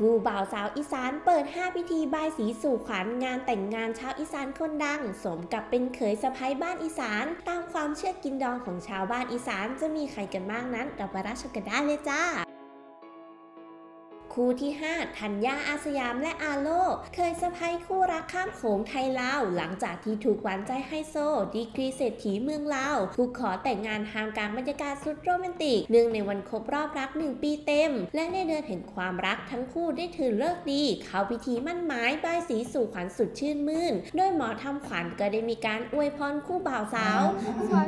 ครูบ่าวสาวอีสานเปิด 5 พิธีบายสีสู่ขวัญงานแต่งงานชาวอีสานคนดัง สมกับเป็นเขยสะพ้ยบ้านอีสาน ตามความเชื่อกินดองของชาวบ้านอีสาน จะมีใครกันบ้างนั้น เราไปรับชมกันได้เลยจ้า คู่ที่ 5 ธัญญาอาสยามและอาโล เคยสะพายคู่รักข้ามโขงไทยลาว หลังจากที่ถูกหวานใจไฮโซ ดีกรีเศรษฐีเมืองลาวถูกขอแต่งงานทางกลารบรรยากาศสุดโรแมนติก เนื่องในวันครบรอบรัก 1 ปีเต็ม และในเดือนแห่งความรักทั้งคู่ได้ถือเลิกดี เข้าพิธีมั่นหมายบายสีสู่ขวัญสุดชื่นมื่น โดยหมอทำขวัญก็ได้มีการอวยพรคู่บ่าวสาว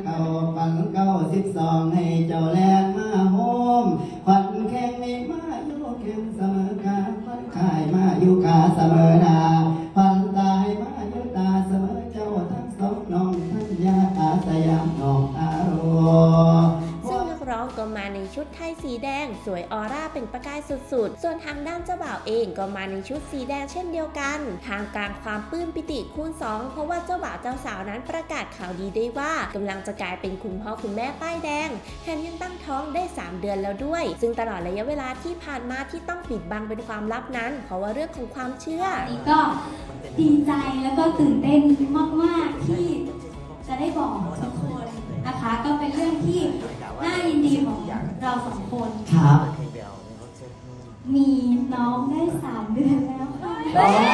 เก้าปันเก้าสิบสองให้เจ้าแลน สีแดง สวยออร่าเป็นประกายสุดๆ ส่วนทางด้านเจ้าบ่าวเองก็มาในชุดสีแดงเช่นเดียวกันทางกลางความปลื้มปิติคูณ 2 เพราะว่าเจ้าบ่าวเจ้าสาวนั้นประกาศข่าวดีได้ว่ากำลังจะกลายเป็นคุณพ่อคุณแม่ป้ายแดงแถมยังตั้งท้องได้ 3 เดือนแล้วด้วย ซึ่งตลอดระยะเวลาที่ผ่านมาที่ต้องปิดบังเป็นความลับนั้น เพราะว่าเรื่องของความเชื่อนี้ก็ดีใจแล้วก็ตื่นเต้นมาก ๆ ที่จะได้บอกทุกคนนะคะ ก็เป็นเรื่องที่น่าย เราสองคน ครับ มีน้องได้สามเดือนแล้วค่ะ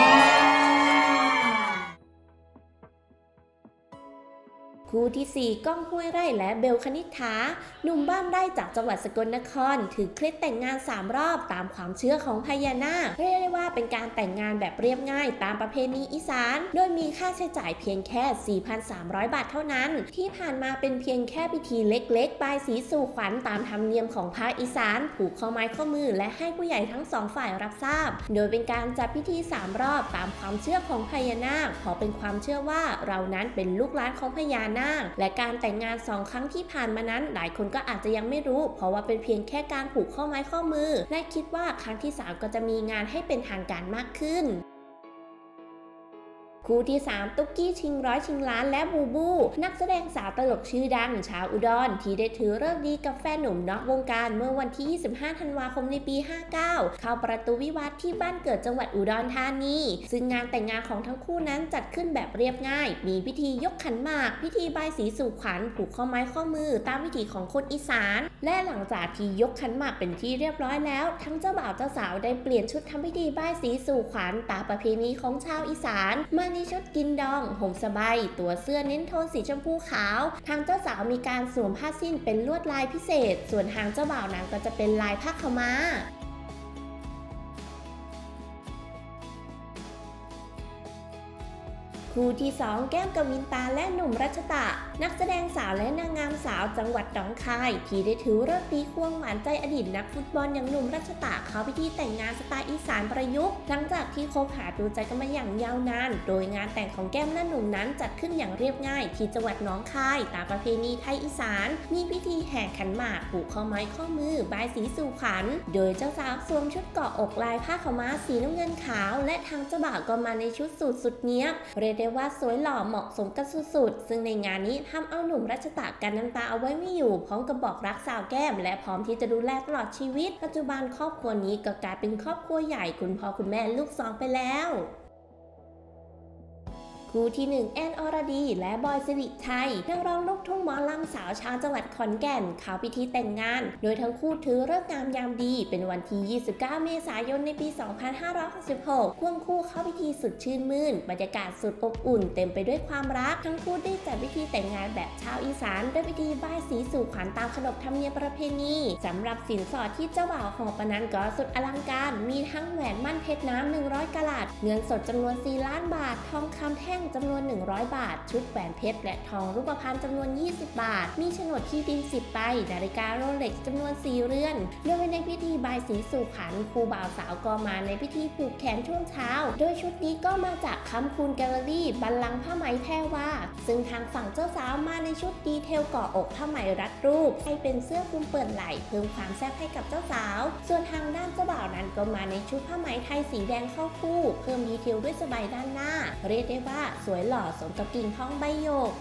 คู่ที่ 4 ก้องห้วยไร่และเบลคณิษฐาหนุ่มบ้านไร่จากจังหวัดสกลนคร ถือเคล็ดแต่งงาน 3 รอบตามความเชื่อของพญานาคเรียกได้ว่าเป็นการแต่งงานแบบเรียบง่ายตามประเพณีอีสาน โดยมีค่าใช้จ่ายเพียงแค่ 4,300 บาทเท่านั้น ที่ผ่านมาเป็นเพียงแค่พิธีเล็กๆบายสีสู่ขวัญตามธรรมเนียมของภาคอีสาน ผูกข้อไม้ข้อมือและให้ผู้ใหญ่ทั้งสองฝ่ายรับทราบ โดยเป็นการจัดพิธี 3 รอบตามความเชื่อของพญานาคเพราะเป็นความเชื่อว่าเรานั้นเป็นลูกหลานของพญานาคและการแต่งงานสองครั้งที่ผ่านมานั้น หลายคนก็อาจจะยังไม่รู้ เพราะว่าเป็นเพียงแค่การผูกข้อไม้ข้อมือ และคิดว่าครั้งที่ 3 ก็จะมีงานให้เป็นทางการมากขึ้น คู่ที่ 3 ตุ๊กกี้ชิงร้อยชิงล้านและบูบู นักแสดงสาวตลกชื่อดัง ชาวอุดร ที่ได้ถือเลิกดีกับแฟนหนุ่มนอกวงการเมื่อวันที่ 25 ธันวาคมในปี 59 เข้าประตูวิวาทที่บ้านเกิดจังหวัดอุดรธานี ซึ่งงานแต่งงานของทั้งคู่นั้นจัดขึ้นแบบเรียบง่าย มีพิธียกขันหมาก พิธีบายสีสู่ขวัญผูกข้อไม้ข้อมือตามวิถีของคนอีสาน และหลังจากที่ยกขันหมากเป็นที่เรียบร้อยแล้ว ทั้งเจ้าบ่าวเจ้าสาวได้เปลี่ยนชุดทำพิธีบายสีสู่ขวัญตามประเพณีของชาวอีสานมาในชุดกินดองห่มสบายตัวเสื้อเน้นโทนสีชมพูขาว ทางเจ้าสาวมีการสวมผ้าสิ้นเป็นลวดลายพิเศษ ส่วนทางเจ้าบ่าวนั้นก็จะเป็นลายผ้าขาวม้า คู่ที่ 2 แก้มกวินตาและหนุ่มรัชตะ นักแสดงสาวและนางงามสาวจังหวัดหนองคาย ที่ได้ถือเลิกดีควงหวานใจอดีตนักฟุตบอลอย่างหนุ่มรัชตะเข้าพิธีแต่งงานสไตล์อีสานประยุกต์หลังจากที่คบหาดูใจกันมาอย่างยาวนาน โดยงานแต่งของแก้มและหนุ่มนั้นจัดขึ้นอย่างเรียบง่าย ที่จังหวัดหนองคายตามประเพณีไทยอีสาน มีพิธีแห่ขันหมากผูกข้อไม้ข้อมือบายสีสู่ขวัญโดยเจ้าสาวสวมชุดเกาะอกลายผ้าขาวม้าสีน้ำเงินขาว และทางเจ้าบ่าวก็มาในชุดสูทสุดเนี้ยบเรียกได้ว่าสวยหล่อเหมาะสมกันสุดๆ ซึ่งในงานนี้ทำเอาหนุ่มรัชตะกันน้ำตาเอาไว้ไม่อยู่ พร้อมกับบอกรักสาวแก้ม และพร้อมที่จะดูแลตลอดชีวิต ปัจจุบันครอบครัวนี้ก็กลายเป็นครอบครัวใหญ่คุณพ่อคุณแม่ลูกสองไปแล้ว คู่ที่ 1 แอนอรดี และบอยสิริชัยนักร้องลูกทุ่งหมอลำสาวชาวจังหวัดขอนแก่นเข้าพิธีแต่งงาน โดยทั้งคู่ถือเลิกงามยามดี เป็นวันที่ 29 เมษายนในปี 2566ควงคู่เข้าพิธีสุดชื่นมื่น บรรยากาศสุดอบอุ่น เต็มไปด้วยความรัก ทั้งคู่ได้จัดพิธีแต่งงานแบบชาวอีสานด้วยพิธีบายสีสู่ขวัญตามขนบธรรมเนียมประเพณีสำหรับสินสอดที่เจ้าบ่าวหอบปนันก็สุดอลังการ มีทั้งแหวนมั่นเพชรน้ำ100กะรัตเงินสดจำนวน 4 ล้านบาท ทองคำแท่งจำนวน 100 บาท ชุดแหวนเพชรและทองรูปพรรณจำนวน 20 บาท มีโฉนดที่ดิน 10 ใบ นาฬิกาโรเล็กซ์จำนวน 4 เรือนโดยในพิธีบายศรีสู่ขวัญคู่บ่าวสาวก็มาในพิธีผูกแขนช่วงเช้า โดยชุดนี้ก็มาจากคำคูณแกลเลอรี่ บัลลังก์ผ้าไหมแพรวา ซึ่งทางฝั่งเจ้าสาวมาในชุด detail เกาะอกผ้าไหมรัดรูป ให้เป็นเสื้อคลุมเปิดไหล่เพิ่มความแซ่บให้กับเจ้าสาว ส่วนทางด้านเจ้าบ่าวนั้นก็มาในชุดผ้าไหมไทยสีแดงเข้าคู่ เพิ่ม detail ด้วยสไบด้านหน้า เรียกได้ว่าสวยหล่อสมกับกิ่งทองใบหยก